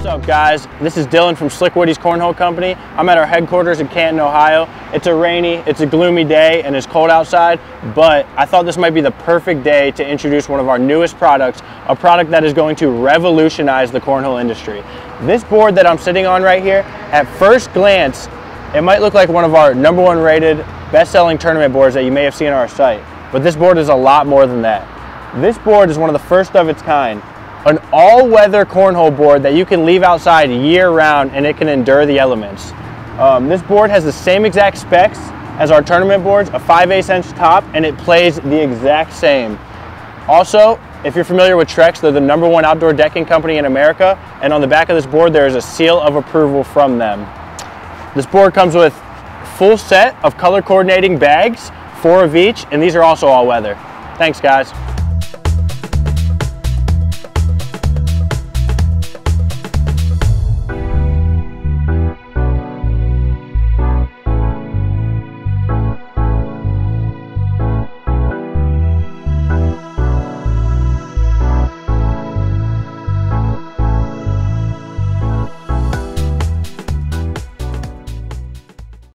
What's up guys? This is Dylan from Slick Woody's Cornhole Company. I'm at our headquarters in Canton, Ohio. It's a rainy, it's a gloomy day and it's cold outside, but I thought this might be the perfect day to introduce one of our newest products, a product that is going to revolutionize the cornhole industry. This board that I'm sitting on right here, at first glance, it might look like one of our number one rated, best-selling tournament boards that you may have seen on our site, but this board is a lot more than that. This board is one of the first of its kind an all-weather cornhole board that you can leave outside year-round and it can endure the elements. Um, this board has the same exact specs as our tournament boards, a 5 8 inch top, and it plays the exact same. Also, if you're familiar with Trex, they're the number one outdoor decking company in America, and on the back of this board there is a seal of approval from them. This board comes with a full set of color coordinating bags, four of each, and these are also all weather. Thanks guys.